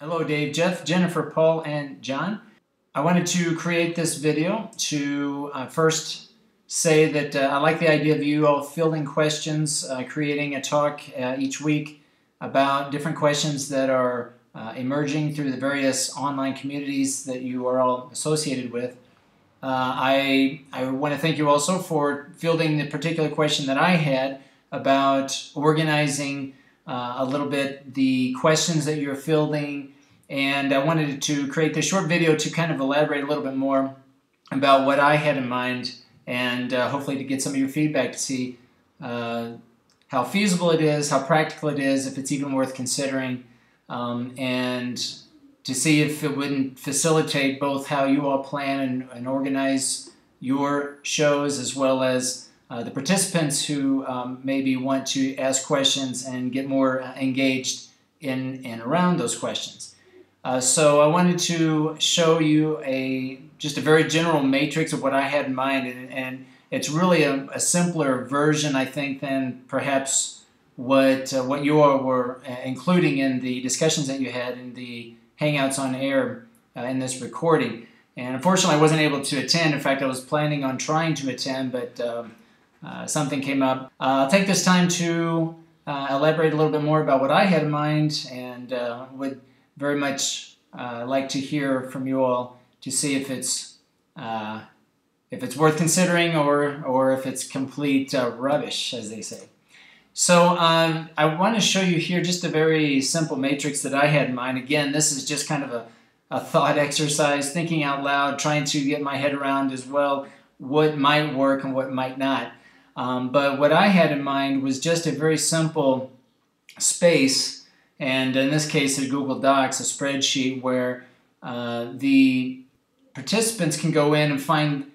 Hello, Dave, Jeff, Jennifer, Paul, and John. I wanted to create this video to uh, first say that uh, I like the idea of you all fielding questions, uh, creating a talk uh, each week about different questions that are uh, emerging through the various online communities that you are all associated with. Uh, I, I want to thank you also for fielding the particular question that I had about organizing uh, a little bit the questions that you're fielding, and I wanted to create this short video to kind of elaborate a little bit more about what I had in mind, and uh, hopefully to get some of your feedback to see uh, how feasible it is, how practical it is, if it's even worth considering, um, and to see if it wouldn't facilitate both how you all plan and, and organize your shows as well as uh, the participants who um, maybe want to ask questions and get more uh, engaged in and around those questions. Uh, so I wanted to show you a just a very general matrix of what I had in mind, and, and it's really a, a, simpler version, I think, than perhaps what uh, what you all were uh, including in the discussions that you had in the Hangouts on Air uh, in this recording. And unfortunately, I wasn't able to attend. In fact, I was planning on trying to attend, but um, uh, something came up. Uh, I'll take this time to uh, elaborate a little bit more about what I had in mind and uh, would very much uh, like to hear from you all to see if it's if it's worth considering or or if it's complete rubbish, as they say. So um, I want to show you here just a very simple matrix that I had in mind. Again, this is just kind of a, a thought exercise, thinking out loud, trying to get my head around as well what might work and what might not. Um, but what I had in mind was just a very simple space, and in this case, a Google Docs, a spreadsheet where uh, the participants can go in and find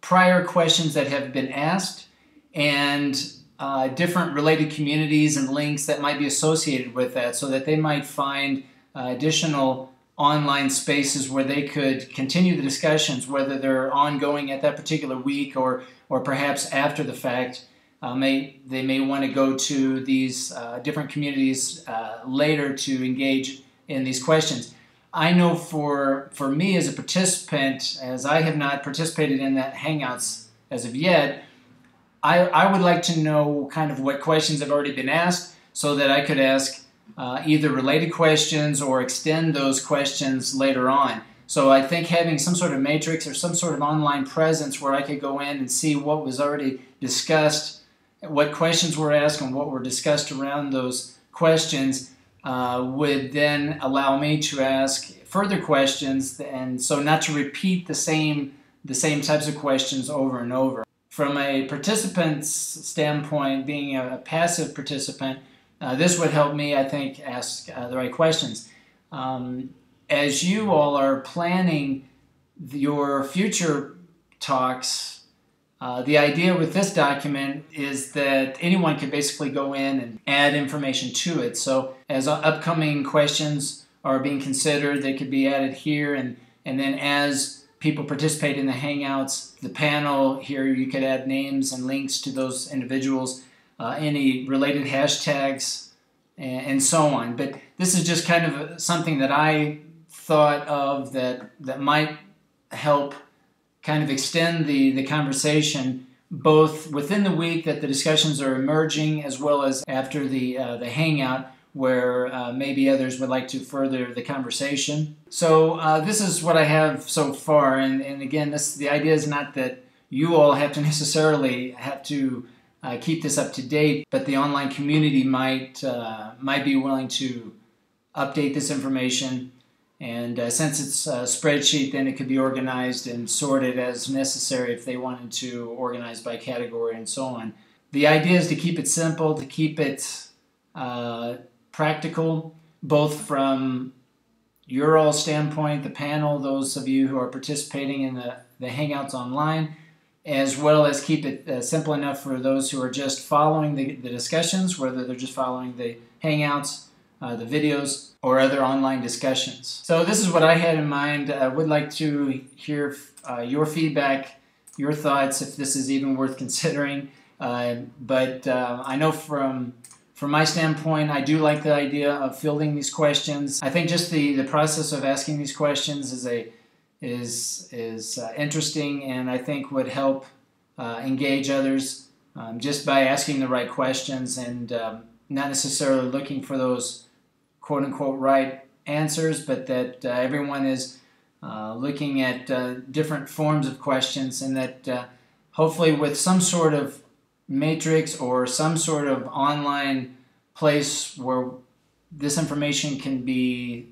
prior questions that have been asked and uh, different related communities and links that might be associated with that so that they might find uh, additional online spaces where they could continue the discussions, whether they're ongoing at that particular week or or perhaps after the fact, uh, may they may want to go to these uh, different communities uh, later to engage in these questions. I know for for me as a participant, as I have not participated in that Hangouts as of yet, I, I would like to know kind of what questions have already been asked so that I could ask uh, either related questions or extend those questions later on. So I think having some sort of matrix or some sort of online presence where I could go in and see what was already discussed, what questions were asked, and what were discussed around those questions uh, would then allow me to ask further questions, and so not to repeat the same the same types of questions over and over. From a participant's standpoint, being a passive participant, uh, this would help me, I think, ask uh, the right questions. Um, as you all are planning your future talks, uh, the idea with this document is that anyone can basically go in and add information to it. So as upcoming questions are being considered, they could be added here, and, and then as people participate in the Hangouts, the panel here, you could add names and links to those individuals, uh, any related hashtags, and, and so on. But this is just kind of something that I thought of that that might help kind of extend the the conversation both within the week that the discussions are emerging as well as after the uh, the hangout where uh, maybe others would like to further the conversation. So uh, this is what I have so far, and, and again, this the idea is not that you all have to necessarily have to uh, keep this up to date, but the online community might uh, might be willing to update this information and uh, since it's a spreadsheet, then it could be organized and sorted as necessary if they wanted to organize by category and so on. The idea is to keep it simple, to keep it uh, practical, both from your all standpoint, the panel, those of you who are participating in the, the Hangouts online, as well as keep it uh, simple enough for those who are just following the, the discussions, whether they're just following the Hangouts uh, the videos, or other online discussions. So this is what I had in mind. I would like to hear uh, your feedback, your thoughts, if this is even worth considering. Uh, but uh, I know from from my standpoint, I do like the idea of fielding these questions. I think just the, the process of asking these questions is a is is uh, interesting, and I think would help uh, engage others um, just by asking the right questions and um, not necessarily looking for those quote unquote right answers, but that uh, everyone is uh, looking at uh, different forms of questions, and that uh, hopefully with some sort of matrix or some sort of online place where this information can be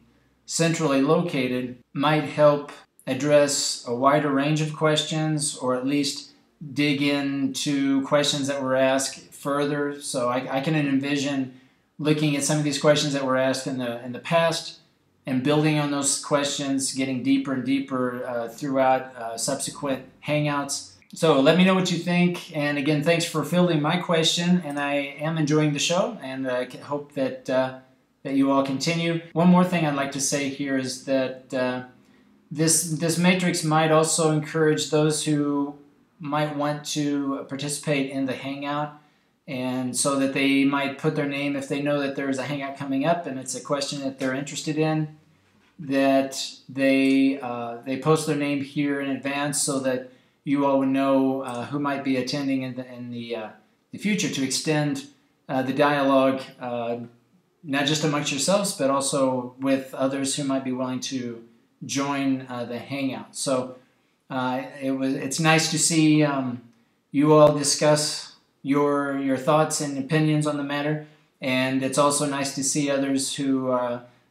centrally located might help address a wider range of questions or at least dig into questions that were asked further. So I, I, can envision looking at some of these questions that were asked in the in the past and building on those questions, getting deeper and deeper uh, throughout uh, subsequent hangouts. So let me know what you think. And again, thanks for fielding my question. And I am enjoying the show, and I hope that uh, that you all continue. One more thing I'd like to say here is that uh, this this matrix might also encourage those who might want to participate in the hangout. And so that they might put their name if they know that there's a hangout coming up and it's a question that they're interested in that they uh, they post their name here in advance so that you all would know uh, who might be attending in the, in the, uh, the future to extend uh, the dialogue uh, not just amongst yourselves but also with others who might be willing to join uh, the hangout so it was it's nice to see um, you all discuss your your thoughts and opinions on the matter and it's also nice to see others who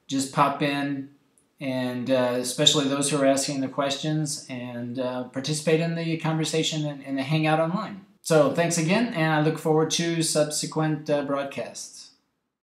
just pop in and uh, especially those who are asking the questions and uh, participate in the conversation and, and the hangout online. So thanks again, and I look forward to subsequent uh, broadcasts.